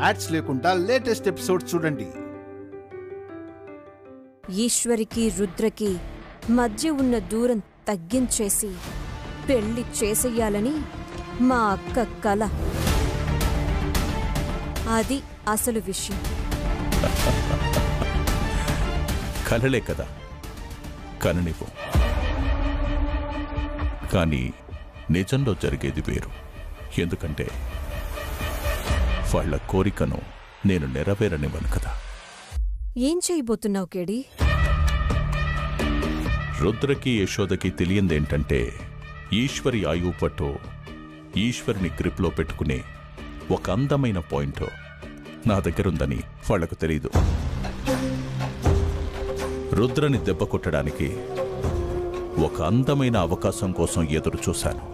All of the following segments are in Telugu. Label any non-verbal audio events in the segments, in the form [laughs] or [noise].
యాడ్స్ లేకుండా లేటెస్ట్ ఎపిసోడ్ చూడండి. ఈశ్వరికి రుద్రకి మధ్య ఉన్న దూరం తగ్గించేసి పెళ్ళి చేసేయాలని మా అక్క కల. అది అసలు విషయం. కలలే కదా. కననివ్వు కానీ నిజంలో జరిగేది వేరు. ఎందుకంటే వాళ్ళ కోరికను నేను నెరవేరనివ్వను కదా. ఏం చేయబోతున్నావు కేడి? రుద్రకి యశోదకి తెలియందేంటంటే ఈశ్వరి ఆయువు పట్టు ఈశ్వరిని గ్రిప్లో పెట్టుకునే ఒక అందమైన పాయింట్ నా దగ్గరుందని వాళ్ళకు తెలీదు. రుద్రని దెబ్బ కొట్టడానికి ఒక అందమైన అవకాశం కోసం ఎదురు చూశాను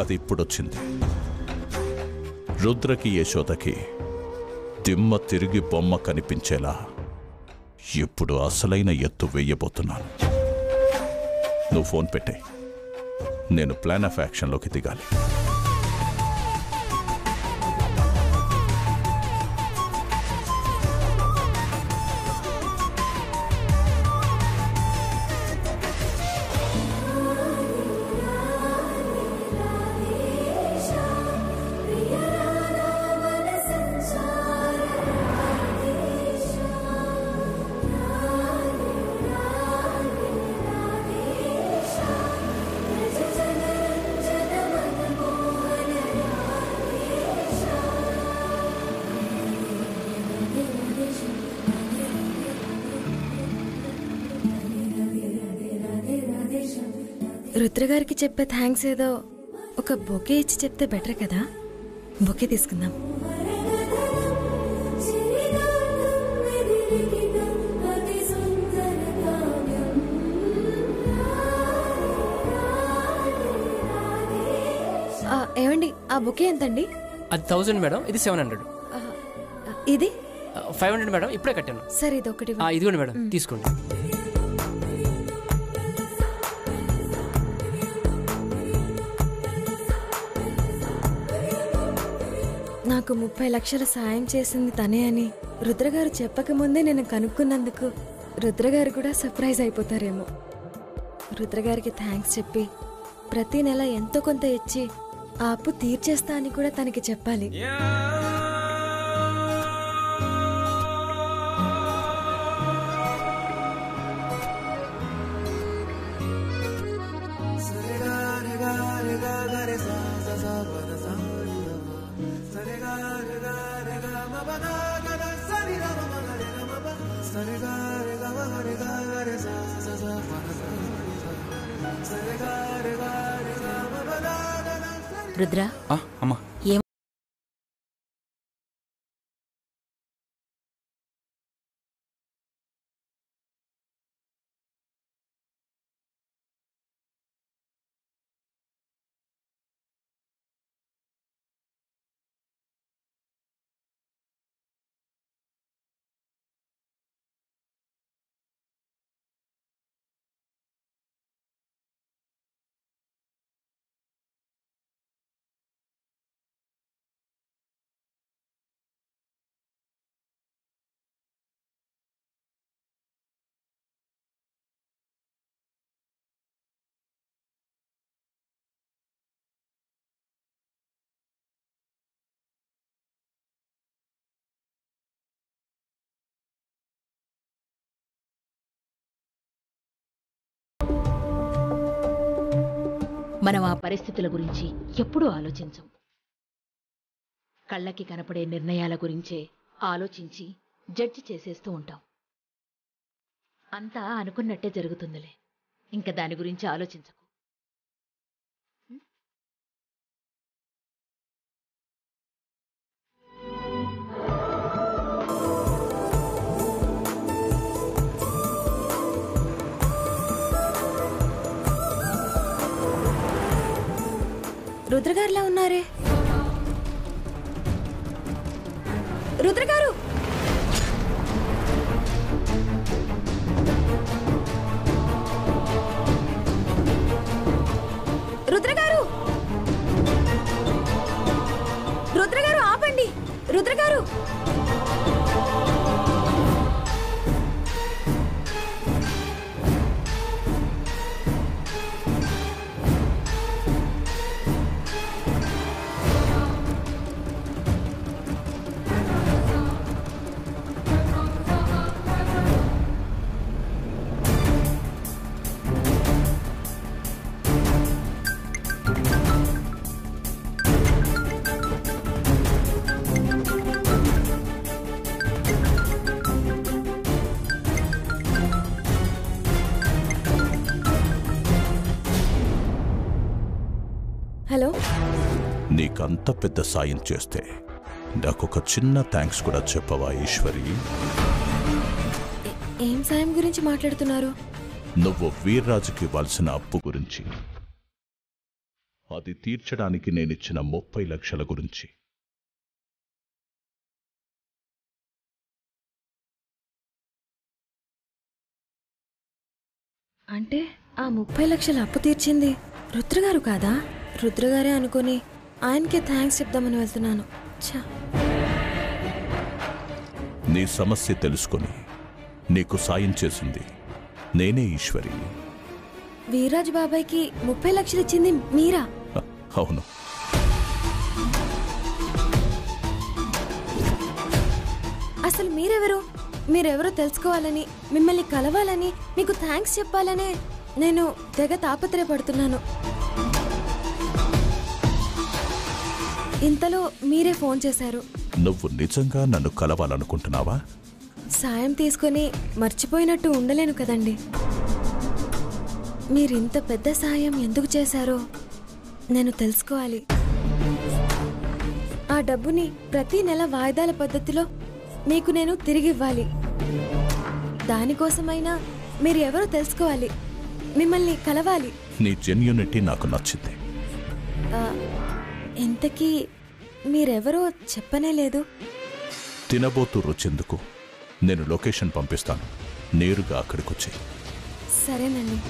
అది ఇప్పుడొచ్చింది. రుద్రకి యశోదకి దిమ్మ తిరిగి బొమ్మ కనిపించేలా ఇప్పుడు అసలైన ఎత్తు వేయబోతున్నాను. నువ్వు ఫోన్ పెట్టే. నేను ప్లాన్ ఆఫ్ యాక్షన్లోకి దిగాలి. రుద్రగారికి చెప్పే థ్యాంక్స్ ఏదో ఒక బొకే ఇచ్చి చెప్తే బెటర్ కదా? బొకే తీసుకుందాం. ఆ, ఏమండి ఆ బొకే ఎంతండి? అది థౌజండ్ మేడం ఇది సెవెన్ హండ్రెడ్. ఆ, ఇది? ఫైవ్ హండ్రెడ్ మేడం ఇప్పుడే కట్టాను. సరే ఇది ఒకటి ఆ, ఇదిగోండి మేడం తీసుకోండి. నాకు ముప్పై లక్షల సాయం చేసింది తనే అని రుద్రగారు చెప్పకముందే నేను కనుక్కున్నందుకు రుద్రగారు కూడా సర్ప్రైజ్ అయిపోతారేమో. రుద్రగారికి థ్యాంక్స్ చెప్పి ప్రతి నెల ఎంతో కొంత ఇచ్చి ఆ అప్పు తీర్చేస్తా అని కూడా తనకి చెప్పాలి. రుద్ర మనం ఆ పరిస్థితుల గురించి ఎప్పుడూ ఆలోచించం. కళ్ళకి కనపడే నిర్ణయాల గురించే ఆలోచించి జడ్జి చేసేస్తూ ఉంటాం. అంతా అనుకున్నట్టే జరుగుతుందిలే. ఇంకా దాని గురించి ఆలోచించకు. రుద్రగారులా ఉన్నారే? నీకంత పెద్ద సాయం చేస్తే నాకొక చిన్న థ్యాంక్స్ కూడా చెప్పవా ఈశ్వరి? ఏ- ఏం సాయం గురించి మాట్లాడుతున్నారు? నువ్వు వీర్రాజుకి ఇవ్వాల్సిన అప్పు గురించి అది తీర్చడానికి నేనిచ్చిన ముప్పై లక్షల గురించి. అంటే ఆ ముప్పై లక్షల అప్పు తీర్చింది రుద్రగారు కాదా? రుద్రగారే అనుకొని ఆయనకే థ్యాంక్స్ చెప్దామని వెళ్తున్నాను. నీ సమస్య తెలుసుకొని నీకు సాయం చేసింది నేనే ఈశ్వరి. వీరాజ్ బాబాయ్కి ముప్పై లక్షలు ఇచ్చింది మీరా? అవును. అసలు మీరెవరు? మీరెవరో తెలుసుకోవాలని మిమ్మల్ని కలవాలని మీకు థ్యాంక్స్ చెప్పాలనే నేను తెగ తాపత్రయపడుతున్నాను. ఇంతలో మీరే ఫోన్ చేశారు. నువ్వు నిజంగా నన్ను కలవాలనుకుంటున్నావా? సాయం తీసుకొని మర్చిపోయినట్టు ఉండలేను కదండి. మీరింత పెద్ద సాయం ఎందుకు చేశారో నేను తెలుసుకోవాలి. ఆ డబ్బుని ప్రతి నెల వాయిదాల పద్ధతిలో మీకు నేను తిరిగి ఇవ్వాలి. దానికోసమైనా మీరు ఎవరో తెలుసుకోవాలి. మిమ్మల్ని కలవాలి. నీ జెన్యూనిటీ నాకు నచ్చింది. ఇంతకీ మీరెవరో చెప్పనే లేదు. తినబోతూ రుచెందుకు. నేను లొకేషన్ పంపిస్తాను. నేరుగా అక్కడికొచ్చి సరేనండి.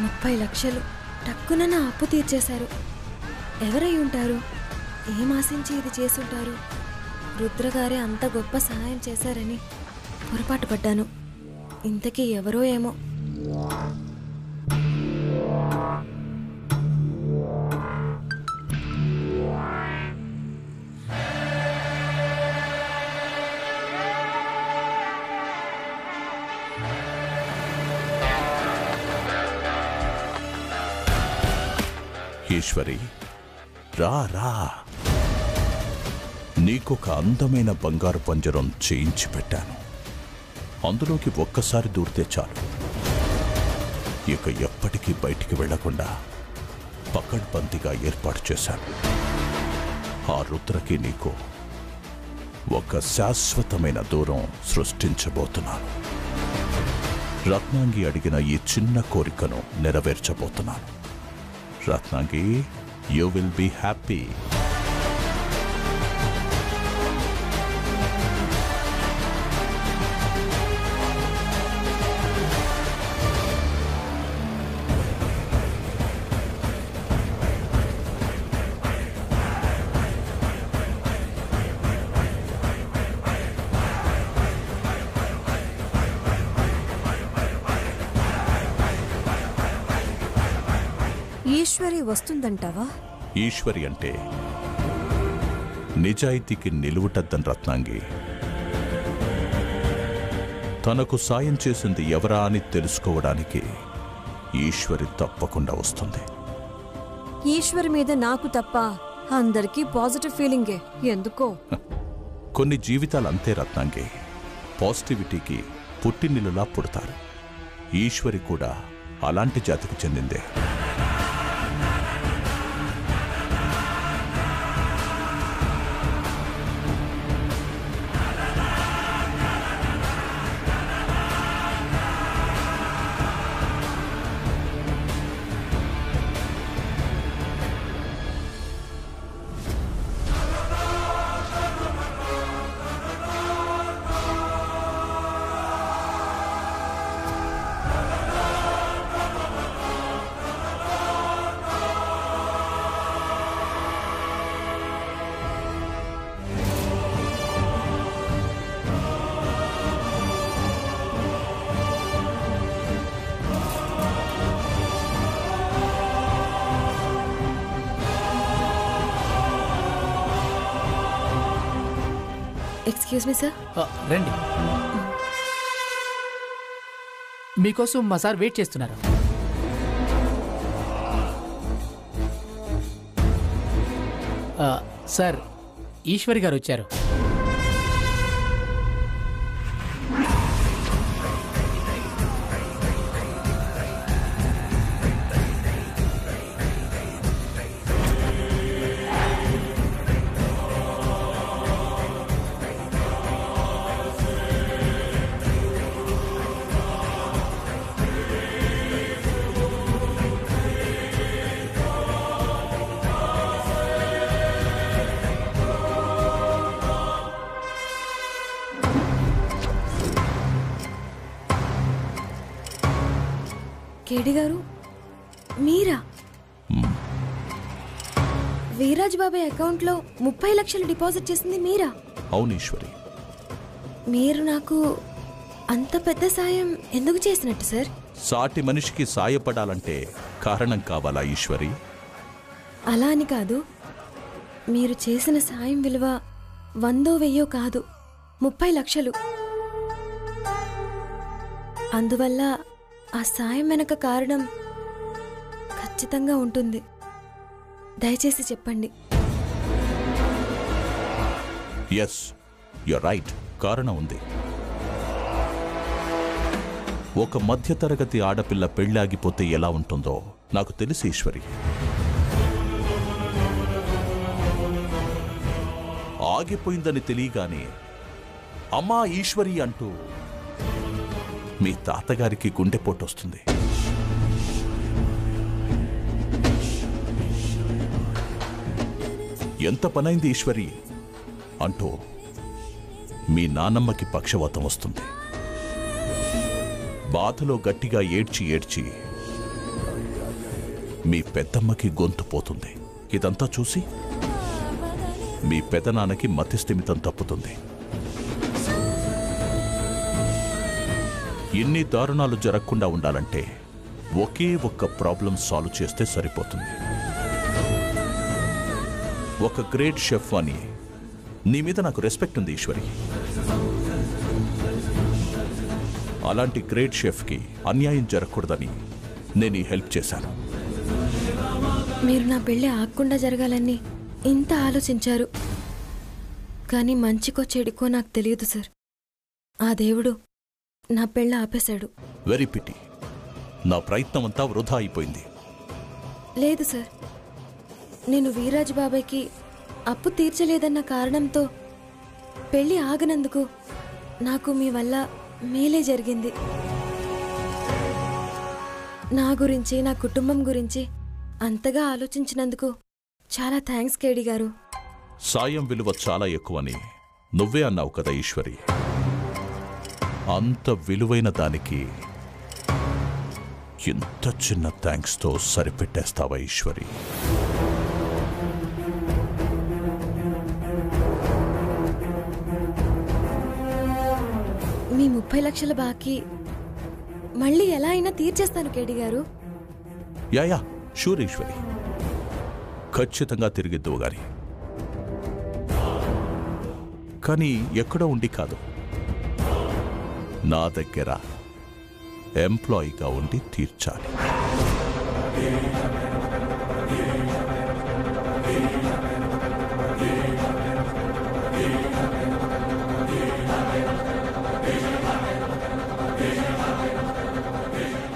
ముప్పై లక్షలు టక్కున నా అప్పు తీర్చేశారు. ఎవరై ఉంటారు? ఏం ఆశించి ఇది చేసుంటారు? రుద్రగారే అంత గొప్ప సహాయం చేశారని పొరపాటు పడ్డాను. ఇంతకీ ఎవరో ఏమో ఈశ్వరి రా రా. నీకొక అందమైన బంగారు పంజరం చేయించి పెట్టాను. అందులోకి ఒక్కసారి దూరితే చాలు. ఇక ఎప్పటికీ బయటికి వెళ్ళకుండా పకడ్బందీగా ఏర్పాటు చేశాను. ఆ రుద్రకి నీకు ఒక శాశ్వతమైన దూరం సృష్టించబోతున్నాను. రత్నాంగి అడిగిన ఈ చిన్న కోరికను నెరవేర్చబోతున్నాను. Ratnangi you will be happy వస్తుందంటావా? Eshwari అంటే నిజాయితీకి నిలువుటద్దని రత్నాంగి. తనకు సాయం చేసింది ఎవరా అని తెలుసుకోవడానికి ఈశ్వరి తప్పకుండా వస్తుంది. ఈశ్వరి మీద నాకు తప్ప అందరికీ పాజిటివ్ ఫీలింగే. ఎందుకో? [laughs] కొన్ని జీవితాలు అంతే రత్నాంగి. పాజిటివిటీకి పుట్టినిల్లులా పుడతారు. ఈశ్వరి కూడా అలాంటి జాతికి చెందిందే. ఎక్స్క్యూజ్ మీ సార్ రండి. మీకోసం మా సార్ వెయిట్ చేస్తున్నారు. సార్ ఈశ్వరి గారు వచ్చారు. కేడి గారు? మీరా? వీరాజ్ బాబాయ్ అకౌంట్లో ముప్పై లక్షలు డిపాజిట్ చేసింది మీరా? అవును ఈశ్వరి. మీరు నాకు అంత పెద్ద సాయం ఎందుకు చేసినట్టు సార్? సాటి మనిషికి సాయపడాలంటే కారణం కావాలా ఈశ్వరి? అలా అని కాదు. మీరు చేసిన సాయం విలువ వందో వెయ్యో కాదు ముప్పై లక్షలు. అందువల్ల ఆ సాయం వెనక కారణం ఖచ్చితంగా ఉంటుంది. దయచేసి చెప్పండి. ఎస్ యు రైట్ కారణం ఉంది. ఒక మధ్యతరగతి ఆడపిల్ల పెళ్ళాగిపోతే ఎలా ఉంటుందో నాకు తెలిసి ఈశ్వరి. ఆగిపోయిందని తెలియగానే అమ్మా ఈశ్వరి అంటూ మీ తాతగారికి గుండెపోటు వస్తుంది ఎంత పనైంది ఈశ్వరి? అంటూ మీ నానమ్మకి పక్షవాతం వస్తుంది. బాధలో గట్టిగా ఏడ్చి ఏడ్చి మీ పెద్దమ్మకి గొంతు పోతుంది. ఇదంతా చూసి మీ పెదనాన్నకి మతిస్థిమితం తప్పుతుంది. ఇన్ని దారుణాలు జరగకుండా ఉండాలంటే ఒకే ఒక్క ప్రాబ్లం సాల్వ్ చేస్తే సరిపోతుంది. ఒక గ్రేట్ షెఫ్ అని నీ మీద నాకు రెస్పెక్ట్ ఉంది ఈశ్వరి. అలాంటి గ్రేట్ షెఫ్కి అన్యాయం జరగకూడదని నేను ఈ హెల్ప్ చేశాను. మీరు నా పెళ్ళి ఆగకుండా జరగాలని ఇంత ఆలోచించారు. కానీ మంచికో చెడుకో నాకు తెలియదు సార్. ఆ దేవుడు నా పెళ్ళ ఆపేశాడు. Very pity. నా ప్రయత్నం అంతా వృధా అయిపోయింది. లేదు సార్. నేను వీరాజ్ బాబాయ్కి అప్పు తీర్చలేదన్న కారణంతో పెళ్ళి ఆగనందుకు నాకు మీ వల్ల మేలే జరిగింది. నా గురించి నా కుటుంబం గురించి అంతగా ఆలోచించినందుకు చాలా థ్యాంక్స్ కేడి గారు. సాయం విలువ చాలా ఎక్కువని నువ్వే అన్నావు కదా ఈశ్వరి. అంత విలువైన దానికి ఇంత చిన్న థ్యాంక్స్తో సరిపెట్టేస్తావా ఈశ్వరి? మీ ముప్పై లక్షల బాకీ మళ్ళీ ఎలా అయినా తీర్చేస్తాను కేడి గారు. Yeah yeah sure Eshwari. ఖచ్చితంగా తిరిగిద్దువు గాని. కానీ ఎక్కడో ఉండి కాదు. నా దగ్గర ఎంప్లాయీగా ఉండి తీర్చాలి.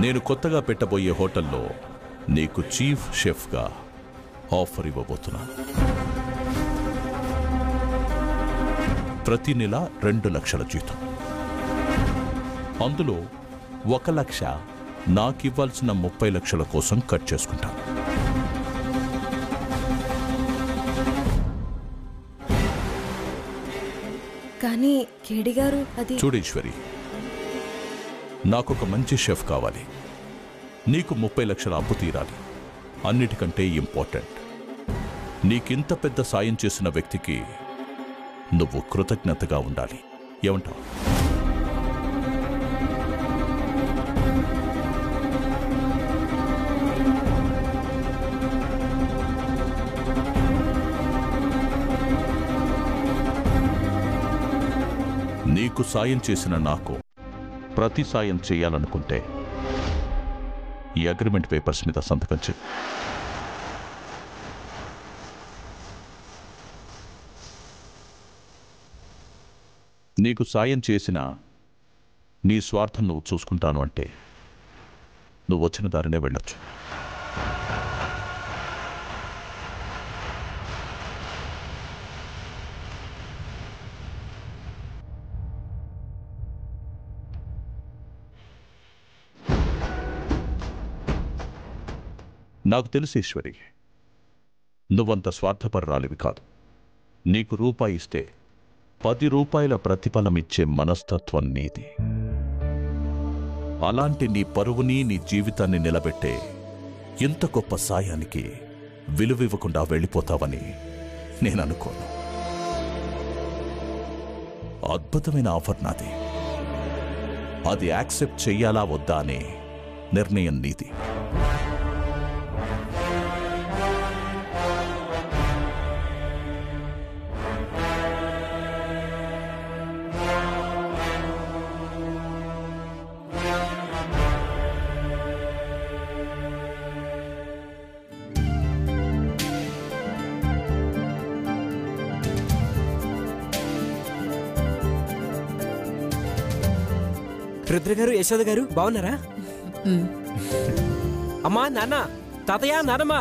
నేను కొత్తగా పెట్టబోయే హోటల్లో నీకు చీఫ్ షెఫ్గా ఆఫర్ ఇవ్వబోతున్నాను. ప్రతి నెల రెండు లక్షల జీతం. అందులో ఒక లక్ష నాకివ్వాల్సిన ముప్పై లక్షల కోసం కట్ చేసుకుంటాను కానీ కేడి గారు అది చూడు ఈశ్వరి నాకొక మంచి షెఫ్ కావాలి. నీకు ముప్పై లక్షల అప్పు తీరాలి. అన్నిటికంటే ఇంపార్టెంట్. నీకింత పెద్ద సాయం చేసిన వ్యక్తికి నువ్వు కృతజ్ఞతగా ఉండాలి. ఏమంటావు? నీకు సాయం చేసిన నాకు ప్రతి సాయం చేయాలనుకుంటే ఈ అగ్రిమెంట్ పేపర్స్ మీద సంతకం చే నీకు సాయం చేసిన నీ స్వార్థం నువ్వు చూసుకుంటాను అంటే నువ్వు వచ్చిన దారినే వెళ్ళొచ్చు. నాకు తెలుసు ఈశ్వరి నువ్వంత స్వార్థపరురాలివి కాదు. నీకు రూపాయి ఇస్తే పది రూపాయల ప్రతిఫలం ఇచ్చే మనస్తత్వం నీది. అలాంటి నీ పరువుని నీ జీవితాన్ని నిలబెట్టే ఇంత గొప్ప సాయానికి విలువివ్వకుండా వెళ్ళిపోతావని నేను అనుకోను అద్భుతమైన ఆఫర్ నాది. అది యాక్సెప్ట్ చెయ్యాలా వద్దా అనే నిర్ణయం నీది. యశోద గారు బాగున్నారా? అమ్మా నాన్న తాతయ్య నానమ్మ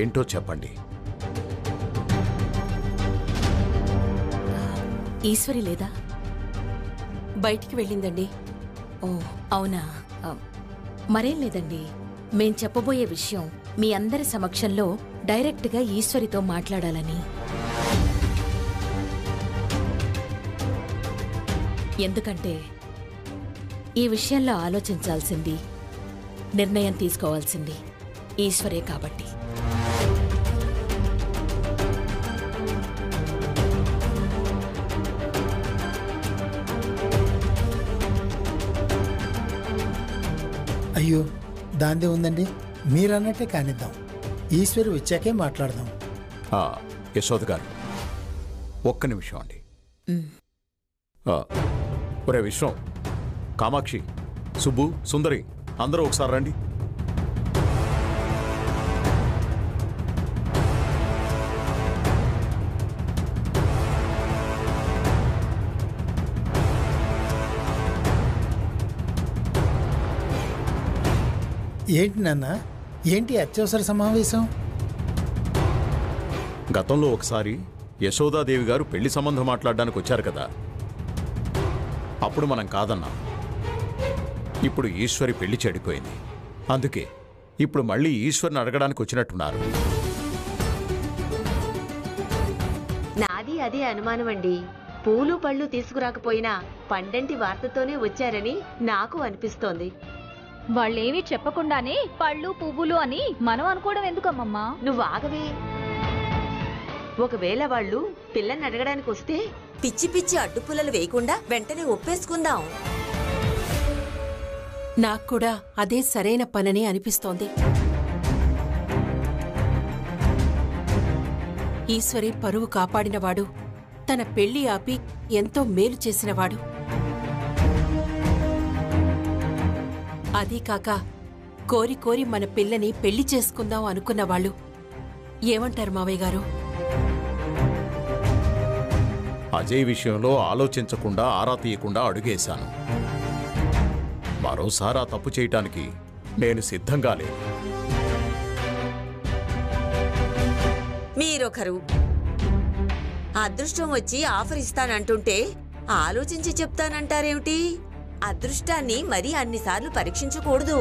ఏంటో చెప్పండి. ఈశ్వరి లేదా? బయటికి వెళ్ళిందండి. ఓ అవునా? మరేం లేదండి. మేం చెప్పబోయే విషయం మీ అందరి సమక్షంలో డైరెక్ట్గా ఈశ్వరితో మాట్లాడాలని. ఎందుకంటే ఈ విషయంలో ఆలోచించాల్సింది నిర్ణయం తీసుకోవాల్సింది ఈశ్వరే కాబట్టి. అయ్యో దాందే ఉందండి. మీరన్నట్టే కానిద్దాం. ఈశ్వరి వచ్చాకే మాట్లాడదాం. యశోద గారు ఒక్క నిమిషం అండి. ఒరే విశ్వం కామాక్షి సుబ్బు సుందరి అందరూ ఒకసారి రండి. ఏంటి నాన్న? ఏంటి అత్యవసర సమావేశం? గతంలో ఒకసారి యశోదాదేవి గారు పెళ్ళి సంబంధం మాట్లాడడానికి వచ్చారు కదా. అప్పుడు మనం కాదన్నాం. ఇప్పుడు ఈశ్వరి పెళ్ళి చెడిపోయింది. అందుకే ఇప్పుడు మళ్ళీ ఈశ్వరిని అడగడానికి వచ్చినట్టున్నారు. నాది అదే అనుమానమండి పూలు పళ్ళు తీసుకురాకపోయినా పండంటి వార్తతోనే వచ్చారని నాకు అనిపిస్తోంది. వాళ్ళేమీ చెప్పకుండానే పళ్ళు పువ్వులు అని మనం అనుకోవడం ఎందుకమ్మమ్మా? నువ్వు ఆగవే. ఒకవేళ వాళ్ళు పిల్లని అడగడానికి వస్తే పిచ్చి పిచ్చి అడ్డుపుల్లలు వేయకుండా వెంటనే ఒప్పేసుకుందాం. నాకు కూడా అదే సరైన పనని అనిపిస్తోంది. ఈశ్వరి పరువు కాపాడినవాడు తన పెళ్ళి ఆపి ఎంతో మేలు చేసినవాడు. అదీ కాక కోరి కోరి మన పిల్లని పెళ్ళి చేసుకుందాం అనుకున్నవాళ్ళు ఏమంటారు మావయ్య గారు? అజయ్ విషయంలో ఆలోచించకుండా ఆరా తీయకుండా అడుగేశాను. మరోసారి ఆ తప్పు చేయటానికి నేను సిద్ధంగా లేను. మీరొకరు. అదృష్టం వచ్చి ఆఫర్ ఇస్తానంటుంటే ఆలోచించి చెప్తానంటారేమిటి? అదృష్టాన్ని మరీ అన్నిసార్లు పరీక్షించకూడదు.